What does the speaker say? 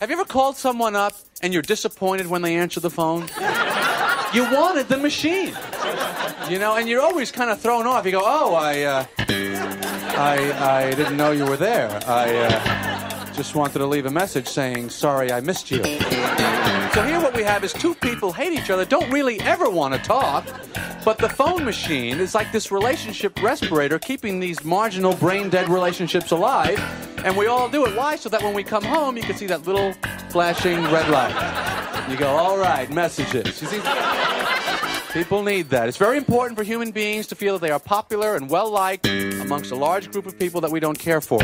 Have you ever called someone up and you're disappointed when they answer the phone? you wanted the machine. You know, and you're always kind of thrown off. You go, oh, I, uh, I, I didn't know you were there. I uh, just wanted to leave a message saying, sorry, I missed you. So here what we have is two people hate each other, don't really ever want to talk, but the phone machine is like this relationship respirator keeping these marginal brain dead relationships alive, and we all do it. Why? So that when we come home, you can see that little flashing red light. You go, all right, messages. You see? People need that. It's very important for human beings to feel that they are popular and well liked amongst a large group of people that we don't care for.